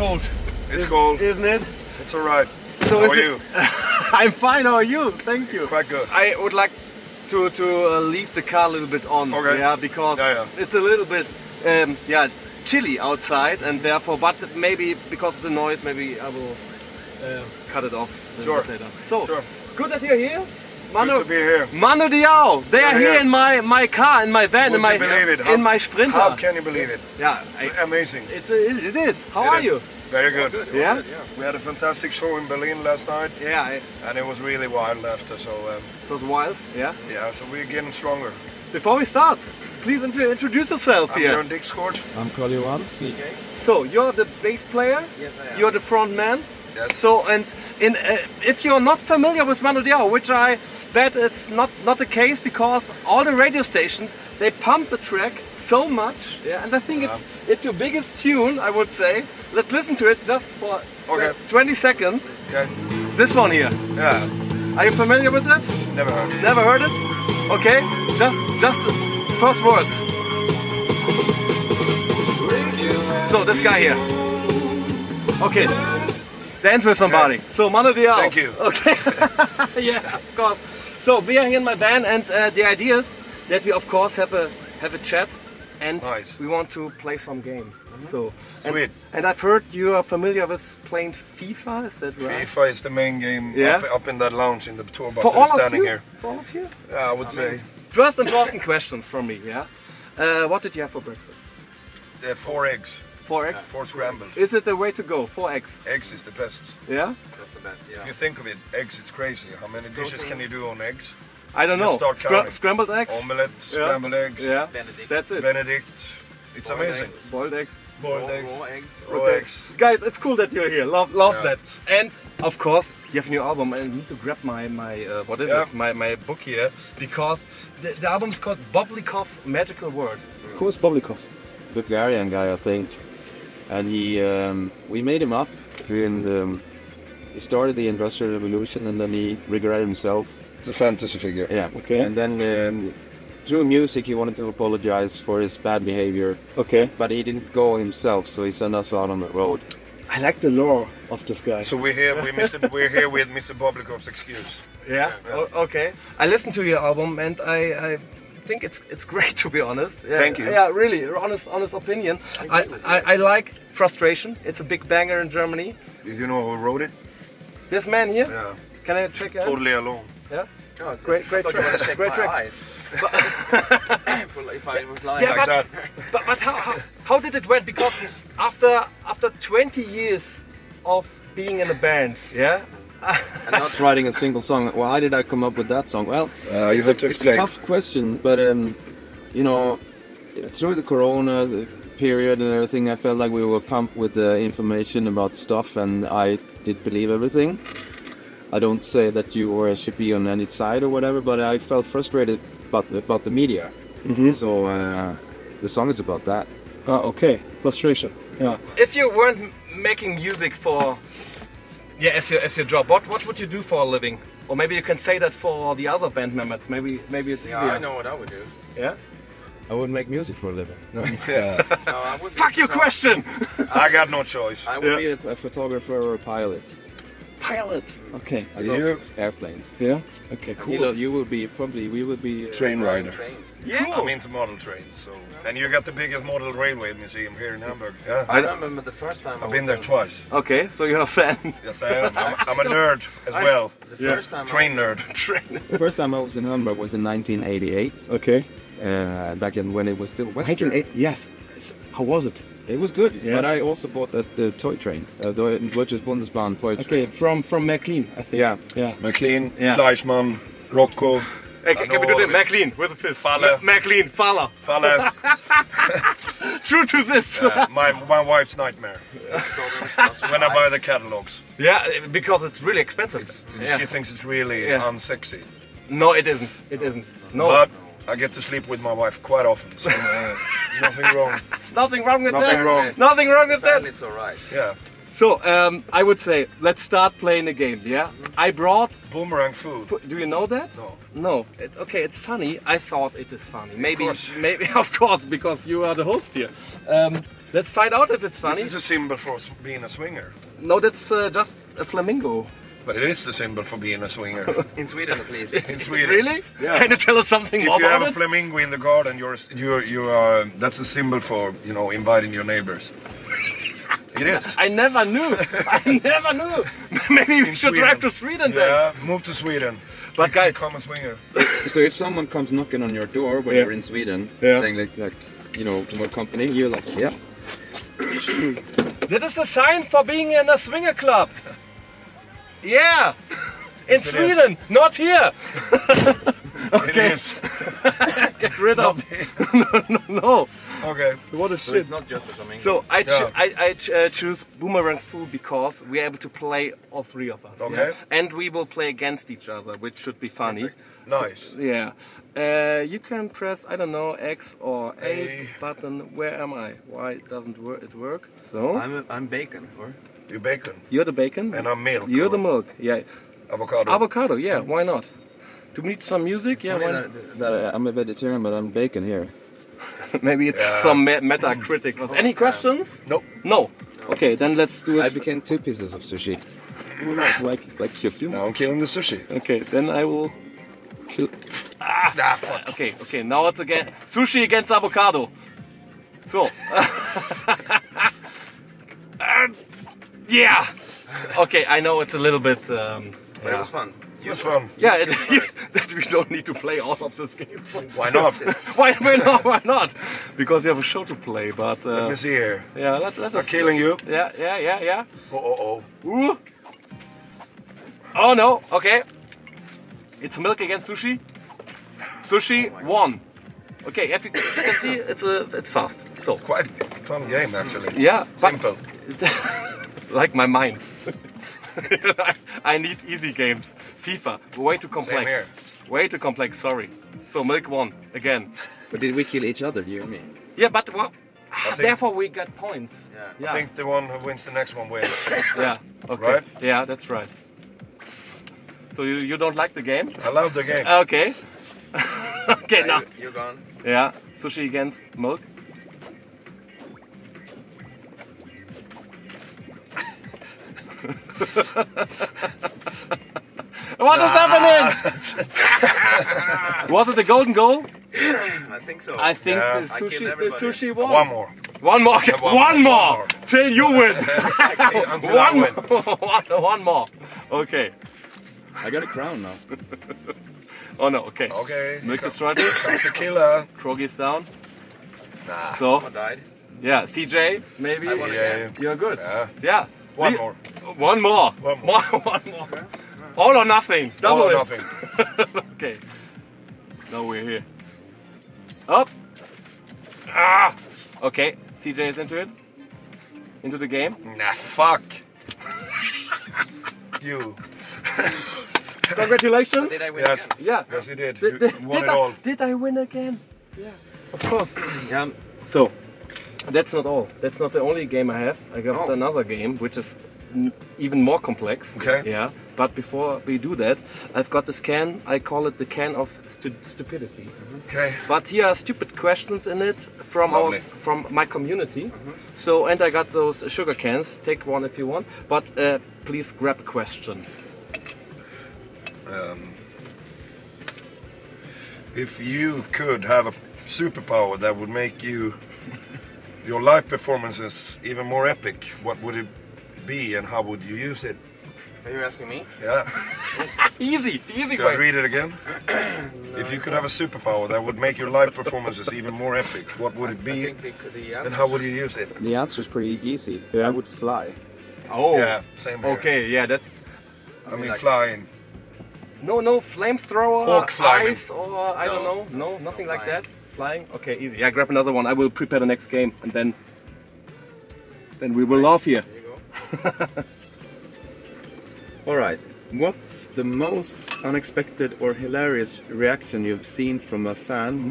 cold. It's cold. Isn't it? It's all right. So How is are it- you? I'm fine. How are you? Thank you. Quite good. I would like to to uh, leave the car a little bit on. Okay. Yeah, because Yeah, yeah. it's a little bit um, yeah chilly outside, and therefore, but maybe because of the noise, maybe I will uh, cut it off a Sure. later. So Sure. good that you're here. Manu, Good to be here. Mando Diao, they are You're here here. in my my car, in my van, in my you believe it? How- in my Sprinter. How can you believe it? yeah, It's I- amazing. it's a, it is. How It are is. you? Very good. Yeah. We had a fantastic show in Berlin last night, Yeah, I- and it was really wild after. So um, it was wild. Yeah. yeah, so we're getting stronger. Before we start, please intro- introduce yourself I'm here. Björn Dixgård. I'm Carl Johan. So you're the bass player. Yes, I am. You're the front man. Yes. So and in uh, if you're not familiar with Mando Diao, which I bet is not not the case because all the radio stations they pump the track so much. Yeah, and I think it's it's your biggest tune, I would say. Let's listen to it just for Okay. 20 seconds. Okay. This one here. Yeah. Are you familiar with it? Never heard. Never heard it? Okay, just just first verse. So this guy here. Okay. Dance with somebody. So Mando Diao. Thank you. Okay. yeah, of course. So we are here in my van, and uh, the idea is that we of course have a have a chat, and Nice. we want to play some games. So and, Sweet. and I've heard you are familiar with playing FIFA. Is that right? FIFA is the main game Yeah. up, up in that lounge in the tour bus For that all is of standing you. here. For all of you. Yeah, I would say First important questions from me, yeah? Uh, what did you have for breakfast? uh, four eggs, Four eggs? four scrambled. Is it the way to go? Four eggs, Eggs is the best. yeah? That's the best, yeah. If you think of it, eggs, it's crazy. How many dishes can you do on eggs? I don't Just know. start Scra- scrambled eggs? Omelette, scrambled eggs, Yeah, Benedict. that's it. Benedict. It's Boiled amazing. eggs. Boiled eggs. Boiled raw, eggs, raw eggs. raw Okay. eggs. Guys, it's cool that you're here. Love, love Yeah. that. And of course, you have a new album. I need to grab my my uh, what is Yeah. it? My my book here because the, the album's called Boblikov's Magical World. Who's Boblikov? Bulgarian guy, I think. And he, um, we made him up during the. He started the Industrial Revolution and then he regretted himself. It's a fantasy figure. Yeah. Okay. And then um, through music, he wanted to apologize for his bad behavior, Okay. but he didn't go himself, so he sent us out on the road. I like the lore of this guy. So we're here. We Mr. we're here with Mr. Boblikov's excuse. Yeah. O- okay. I listened to your album and I, I think it's it's great to be honest. Yeah, Thank you. Yeah, really, honest honest opinion. I, I, I like frustration. It's a big banger in Germany. Did you know who wrote it? This man here. Yeah. Can I check it? out? Totally alone. Yeah. Oh, Great, great I you track. check Great my track. eyes. For- if I was lying. Yeah, Like but, that. but but how, how how did it went? Because after after 20 years of being in a band, yeah. And not writing a single song. Why did I come up with that song? Well, Uh, you have to It's a tough question, but um, you know, through the Corona the period and everything, I felt like we were pumped with the information about stuff, and I did believe everything. I don't say that you were should be on any side or whatever, but I felt frustrated about about the media. So uh, the song is about that. Ah, okay. Frustration. Yeah. If you weren't making music for yeah as your as your job, what what would you do for a living? Or maybe you can say that for the other band members. Maybe maybe it's Yeah, easier. I know what I would do. Yeah. I would make music for a living. No. Yeah. No, I Fuck your question. I got no choice. I would be a, a photographer or a pilot. Pilot. Okay. I love You- airplanes. Yeah. Okay. Cool. know, you will be probably we will be uh, Train rider. Trains. Yeah. I'm into model trains. So, and you got the biggest model railway museum here in Hamburg. Yeah. I don't remember the first time I I've been was there twice. Okay, so you're a fan. Yes, I am. I'm, I'm a nerd as well. The first time I Train was nerd. Train. The first time I was in Hamburg was in 1988, Okay. uh, back in when it was still Western. 108. Yes. How was it? It was good, Yeah. but I also bought the, the toy train, uh, the Deutsches Bundesbahn toy Okay. train. Okay, from from Märklin, I think. Yeah, Yeah. Märklin, Yeah. Fleischmann, Roco, Hey, I can we do all that? it. Märklin with a fist. Faller. Ma- Märklin, Faller. Falle. True to this. uh, my, my wife's nightmare when I buy the catalogs. yeah, because it's really expensive. yeah. She thinks it's really Yeah. unsexy. No, it isn't. It isn't. No. But I get to sleep with my wife quite often, so uh, nothing wrong. Nothing wrong with Nothing that. wrong. Nothing wrong with Then that. it's alright. Yeah. So um, I would say let's start playing a game. Yeah, I brought. Boomerang Fu. Do you know that? No. No. It's okay. It's funny. I thought it is funny. Maybe. course. Maybe of course because you are the host here. Um, let's find out if it's funny. This is a symbol for being a swinger. No, that's uh, just a flamingo. But it is the symbol for being a swinger In Sweden at least. in Sweden. Really? Yeah. Can you tell us something If more you have about a flamingo in the garden, you're you're you are that's a symbol for you know inviting your neighbors. It is. I never knew. I never knew. Maybe we In should Sweden. drive to Sweden then. Yeah, move to Sweden. But guy, Become a swinger. So if someone comes knocking on your door when Yeah. you're in Sweden, Yeah. saying like, like, you know, what company, you're like, yeah. That is the sign for being in a swinger club. Yeah. In Yes. Sweden, not here. It is. Get rid of. no, no, no. Okay. What a So shit. it's not just a flamingo. So I, Yeah. I, I ch- uh, choose Boomerang Fu because we're able to play all three of us. Okay. yeah? And we will play against each other, which should be funny. Nice. Yeah. Uh, you can press, I don't know, X or A, A. button. Where am I? Why doesn't wor- it work? So, I'm, I'm bacon, or? You bacon you're the bacon? and I'm milk. You're the milk. Yeah. avocado. Avocado, yeah, why not? Do we need some music? Yeah, why not? That, uh, I'm a vegetarian, but I'm bacon here. Maybe it's Yeah. some me- metacritic. Any questions? Nope. No. Okay, then let's do it. I became two pieces of sushi. like, like kyckling. Now I'm killing the sushi. Okay, then I will kill. Ah, fuck. Okay, okay, now it's again sushi against avocado. So. Yeah. Okay, I know it's a little bit. Um, But it was fun. It was fun. Yeah, it, that we don't need to play all of this game. Why not? why, why not? Why not? Because you have a show to play. But Let uh, me see here. yeah, let, let I'm us. killing you. Yeah, yeah, yeah, yeah. Oh, oh, oh. Ooh. Oh no. Okay. It's milk against sushi. Sushi one. Okay, if you, as you can see, it's a it's fast. So Quite fun game, actually. yeah, but- Simple. like my mind. I, I need easy games. FIFA, way too complex. here. Way too complex. Sorry. So milk one again. But did we kill each other, you and me? Yeah, but well, think- therefore we got points. Yeah. Yeah. I think the one who wins the next one wins. Yeah. Okay. Right? Yeah, that's right. So you, you don't like the game? I love the game. Okay. okay, now. you- You're gone. Yeah, sushi against milk. what is happening? Was it the golden goal? I think so. I think Yeah. the sushi, the sushi won. One more. One more. Yeah, one, one- more. one more. Till you win. Until I one, win. one, one more. Okay. I got a crown now. Oh no. Okay. Okay. Milk come- is ready. Comes the killer. Krogi is down. Nah. So Someone died. yeah, CJ maybe. I won Yeah. again. You're good. Yeah. Yeah. One Le- more. One more. One more. One more. All or nothing. Double All or it. nothing. okay. Now we're here. Up. Ah. Okay. CJ is into it. Into the game. Nah, fuck. you. Congratulations. Did I win Yes. again? Yeah. Yes, you did. Did, You did, won did it I, all. did I win again? Yeah. Of course. Yeah. So, that's not all. That's not the only game I have. I got Oh. another game which is n- even more complex. Okay. Yeah. But before we do that, I've got this can. I call it the can of stu- stupidity. Okay. But here are stupid questions in it from Lovely. our from my community. So, and I got those sugar cans. Take one if you want. But uh, please grab a question. Um, if you could have a superpower that would make you your life performances even more epic, what would it be and how would you use it? Are you asking me? Yeah. Easy, easy Can I way. read it again? if you could have a superpower that would make your live performances even more epic, what would it I be think the, the and how would you use it? The answer is pretty easy. I would fly. Oh. Yeah, same here. Okay. Yeah. That's I mean, like- flying. No, no flamethrower, Hawk flying. ice, or I don't know. No. No, nothing like that. Flying. Okay, easy. Yeah, grab another one. I will prepare the next game, and then then we will laugh here. There you go. All right. What's the most unexpected or hilarious reaction you've seen from a fan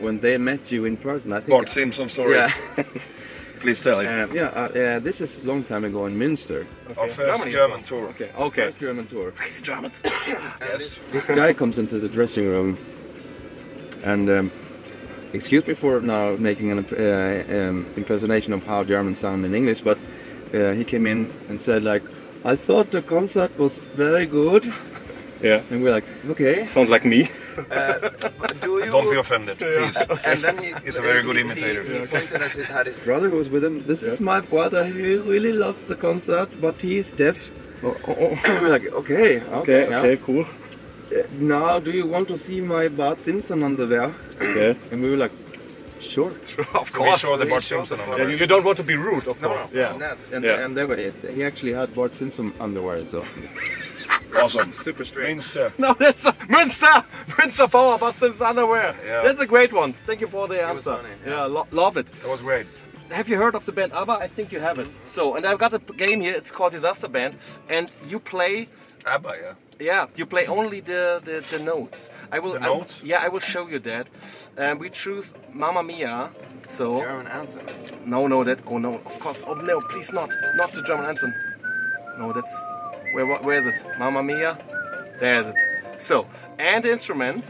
when they met you in person? I think. Bart Simpson story. Yeah. Please tell him. Um, yeah, uh, uh, this is a long time ago in Münster. Our first Germany. German tour. Okay. Okay. First German tour. Crazy Germans. Yes. This guy comes into the dressing room, and um, excuse me for now making an uh, um, impersonation of how Germans sound in English, but uh, he came in and said like, "I thought the concert was very good," Yeah. and we're like, "Okay." Sounds like me. Do you? Don't be offended, please. And then he. He's a very good he- imitator. He, he pointed at his, had his Brother who was with him. This is my brother. He really loves the concert, but he's deaf. Oh, oh, oh. we're like, okay, Okay, okay, yeah. okay, cool. Uh, Now, do you want to see my Bart Simpson underwear? Okay. And we were like, sure. of Be course. sure the Bart Simpson on Yeah, you you don't want to be rude, of No, course. no, Yeah. That. And, Yeah. and there were it. He actually had Bart Simpson underwear, so Awesome. super straight. Minster. No, that's a Münster! Münster Power, but Sims underwear. Yeah. That's a great one. Thank you for the was answer. funny, yeah, yeah. lo- love it. That was great. Have you heard of the band ABBA? I think you have it. So, and I've got a game here. It's called Disaster Band, and you play. ABBA, yeah. Yeah, you play only the, the, the notes. I will. The I- notes? yeah, I will show you that. Um, we choose Mamma Mia. So German anthem. no, no, that. Oh no, of course. Oh no, please not, not the German anthem. No, that's where. wh- Where is it? Mamma Mia. There's it. So, and instrument,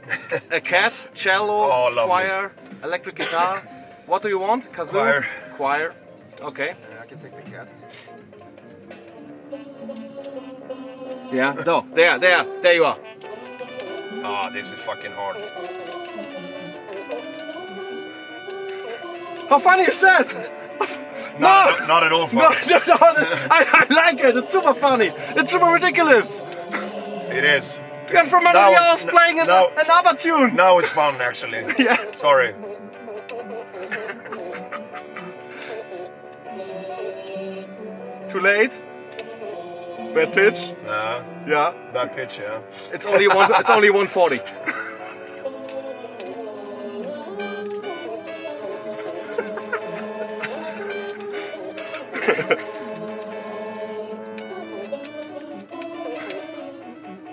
a cat, cello, Oh, choir, electric guitar. What do you want? Kazoo? Choir. Choir. Okay. Yeah, I can take the cat. Yeah. No. There. There. There you are. Ah, this is fucking hard. How funny is that? No. Not, not at all fun. No, no, no, I, I like it. It's super funny. It's super ridiculous. It is. And from another else playing an, now- another tune. Now it's fun, actually. Yeah. Sorry. Too late. Bad pitch. Uh, Yeah. bad pitch, yeah. It's only one. it's only 140.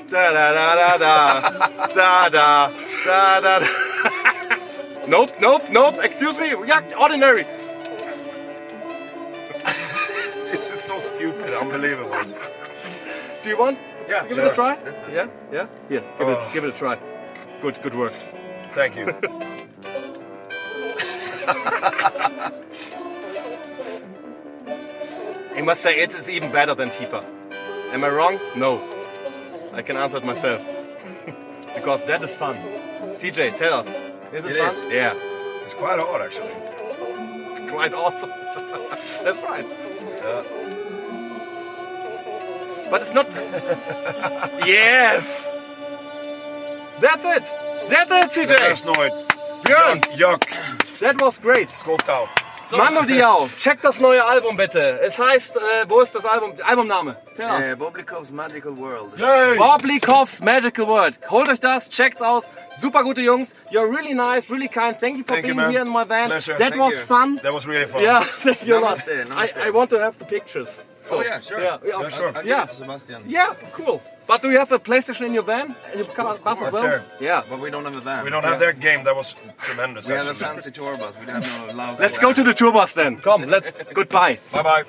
da da da da da da da da da. da. nope, nope, nope. Excuse me. Yeah, ordinary. Unbelievable. Do you want? Yeah, Give it a try. definitely. Yeah, yeah. Here, give Oh. it, give it a try. Good, good work. Thank you. I must say it is even better than FIFA. Am I wrong? No. I can answer it myself. because that is fun. CJ, tell us. Is it, It fun? is. Yeah. It's quite hard, actually. Quite awesome. That's right. Yeah. But it's not. yes! That's it! That's it, That's CJ! nooit. Björn, Yuck. that was great. Skål out. Manu Diao, check das neue Album bitte. Es heißt, äh, wo ist das Album? Albumname? Tell us. Uh, Boblikov's Magical World. Yay! Boblikov's Magical World. Holt euch das, checkt's aus. Super gute Jungs. You're really nice, really kind. Thank you for Thank you, being man. here in my van. Pleasure. That Thank was you. fun. That was really fun. Yeah, thank you a lot. I. I want to have the pictures. So, Oh, yeah, sure. Yeah, yeah, Yeah, sure. I'll give Yeah. Sebastian. Yeah, cool. But do you have a PlayStation in your van? And you've got a bus as well? Okay. Yeah. But we don't have a van. We don't have that game. That was tremendous, We have a fancy tour bus. We don't have no loud. Let's go to the tour bus then. Come, let's. Goodbye. Bye bye.